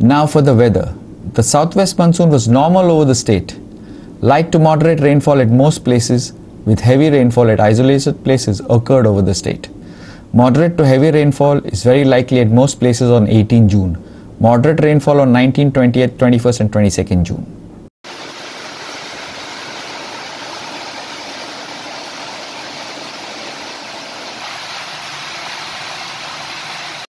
Now for the weather. The southwest monsoon was normal over the state. Light to moderate rainfall at most places, with heavy rainfall at isolated places occurred over the state. Moderate to heavy rainfall is very likely at most places on 18 June. Moderate rainfall on 19, 20th, 21st, and 22nd June.